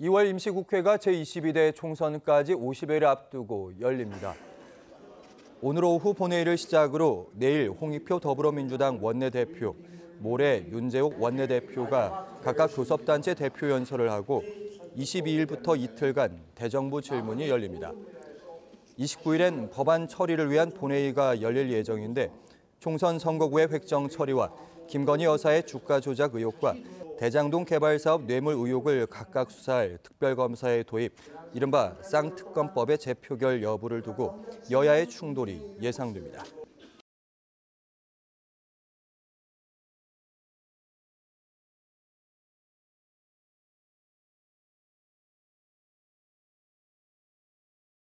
2월 임시국회가 제22대 총선까지 50여일 앞두고 열립니다. 오늘 오후 본회의를 시작으로 내일 홍익표 더불어민주당 원내대표, 모레 윤재옥 원내대표가 각각 교섭단체 대표 연설을 하고 22일부터 이틀간 대정부 질문이 열립니다. 29일엔 법안 처리를 위한 본회의가 열릴 예정인데 총선 선거구의 획정 처리와 김건희 여사의 주가 조작 의혹과 대장동 개발 사업 뇌물 의혹을 각각 수사할 특별검사의 도입, 이른바 쌍특검법의 재표결 여부를 두고 여야의 충돌이 예상됩니다.